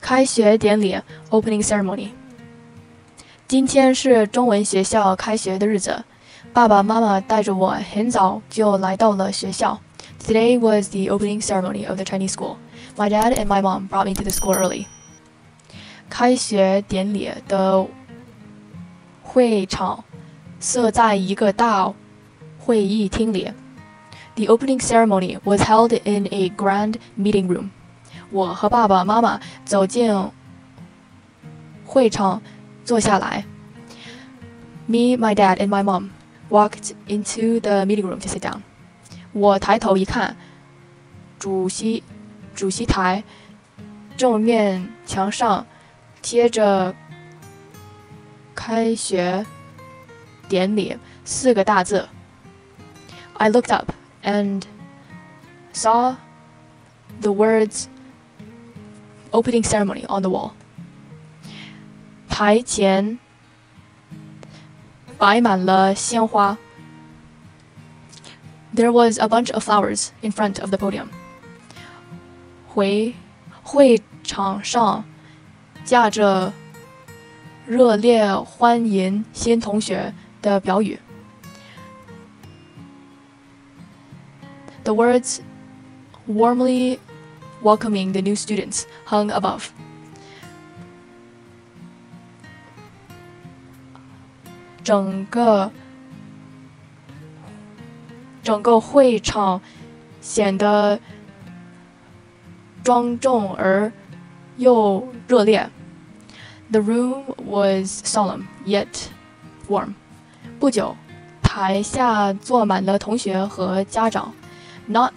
开学典礼 （Opening Ceremony）。今天是中文学校开学的日子，爸爸妈妈带着我很早就来到了学校。Today was the opening ceremony of the Chinese school. My dad and my mom brought me to the school early. 开学典礼的会场设在一个大会议厅里。The opening ceremony was held in a grand meeting room. 我和爸爸妈妈走进会场，坐下来。Me, my dad, and my mom walked into the meeting room to sit down. 我抬头一看，主席主席台正面墙上贴着“开学典礼”四个大字。I looked up and saw the words opening ceremony on the wall. 台前摆满了鲜花。There was a bunch of flowers in front of the podium. 回会场上架着热烈欢迎新同学的标语。The words warmly welcoming the new students hung above. 整个整个会场显得庄重而又热烈。The room was solemn yet warm. 不久，台下坐满了同学和家长。not.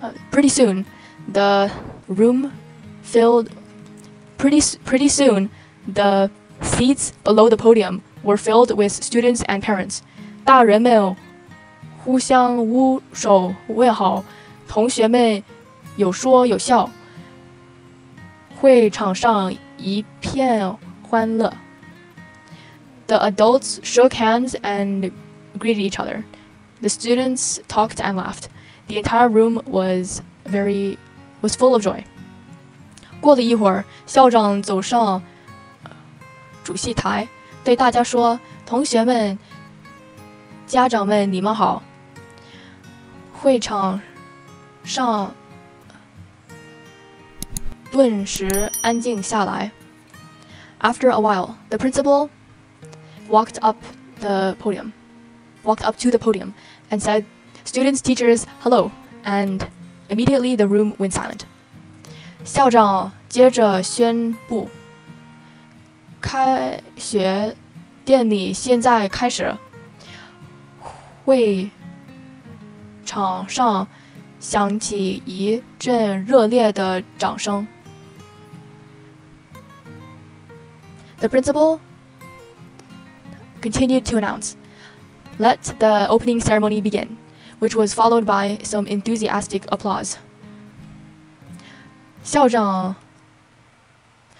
Uh, pretty soon, the room filled. Pretty pretty soon, the seats below the podium were filled with students and parents. 大人们互相握手问好，同学们有说有笑，会场上一片欢乐。The adults shook hands and greeted each other. The students talked and laughed. The entire room was very was full of joy. 过了一会儿，校长走上主席台，对大家说：“同学们、家长们，你们好。”会场上顿时安静下来。After a while, the principal walked up the podium walked up to the podium and said, Students, teachers, hello. And immediately the room went silent. 校长接着宣布，开学典礼现在开始。会场上响起一阵热烈的掌声。The principal continued to announce, let the opening ceremony begin, which was followed by some enthusiastic applause. 校长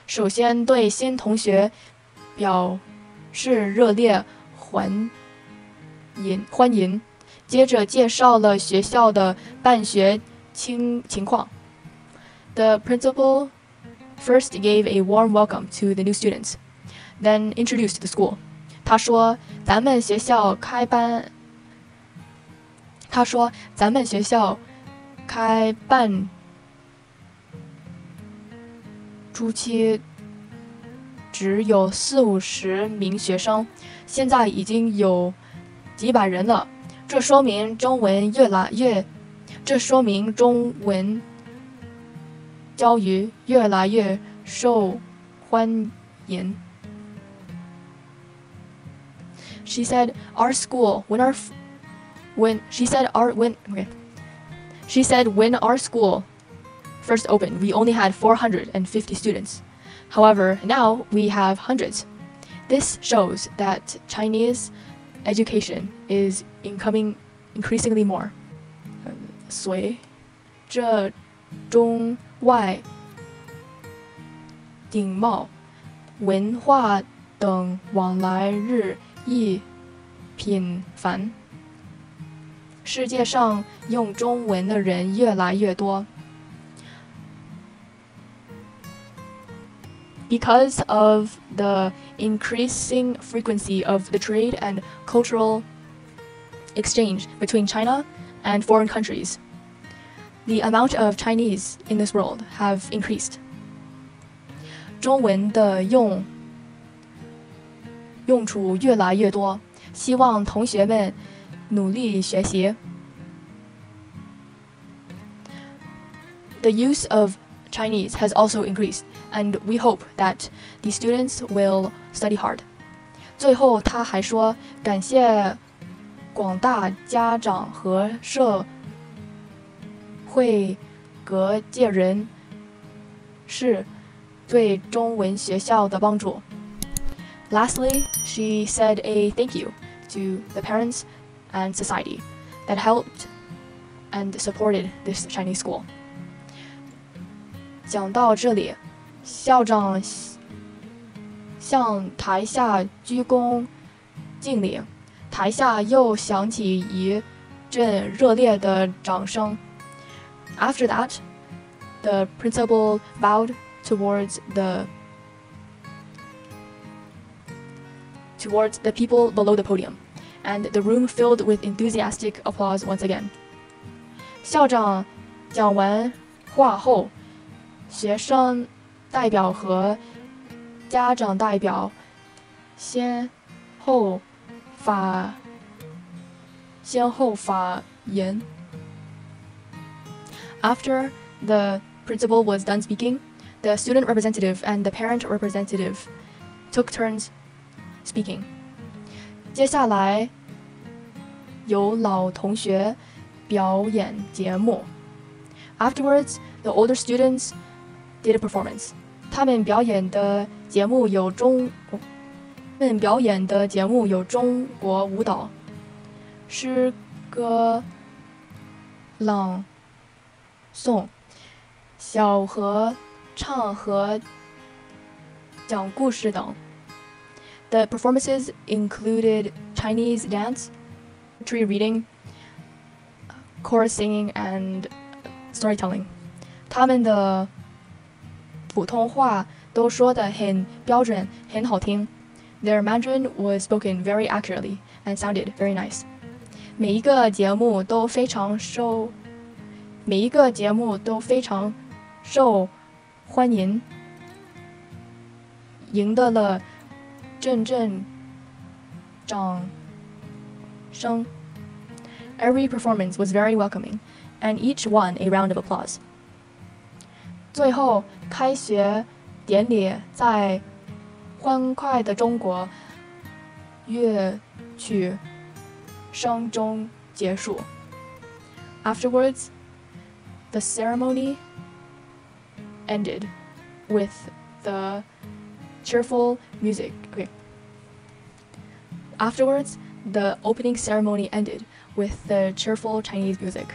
首先对新同学表示热烈欢迎，欢迎，接着介绍了学校的办学情情况。The principal first gave a warm welcome to the new students, then introduced the school. 他说：“咱们学校开班。” 他说：“咱们学校开办初期只有四五十名学生，现在已经有几百人了。这说明中文越来越，这说明中文教育越来越受欢迎。” She said our school when our when she said our when okay. She said when our school first opened, we only had 450 students. However, now we have hundreds. This shows that Chinese education is incoming increasingly more. 随着中外顶贸、文化等往来日益频繁， 世界上用中文的人越来越多。Because of the increasing frequency of the trade and cultural exchange between China and foreign countries, the amount of Chinese in this world have increased. 中文的用用处越来越多，希望同学们。努力学习。The use of Chinese has also increased, and we hope that the students will study hard. 最后，他还说，感谢广大家长和社会各界人士对中文学校的帮助。Lastly, she said a thank you to the parents and society that helped and supported this Chinese school. 讲到这里，校长向台下鞠躬敬礼，台下又响起一阵热烈的掌声。After that, the principal bowed towards the towards the people below the podium, and the room filled with enthusiastic applause once again. 校长讲完话后。学生代表和家长代表先后发先后发言。After the principal was done speaking, the student representative and the parent representative took turns speaking. 接下来由老同学表演节目。Afterwards, the older students did performance。他们表演的节目有中，他们表演的节目有中国舞蹈、诗歌朗诵、小合唱和讲故事等。The performances included Chinese dance, poetry reading, chorus singing, and storytelling. 他们的普通话都说得很标准，很好听。Their Mandarin was spoken very accurately and sounded very nice. 每一个节目都非常受，每一个节目都非常受欢迎，赢得了 阵阵掌声。Every performance was very welcoming, and each won a round of applause. 最后，开学典礼在欢快的中国乐曲声中结束。Afterwards, the ceremony ended with the cheerful music. Okay. Afterwards, the opening ceremony ended with the cheerful Chinese music.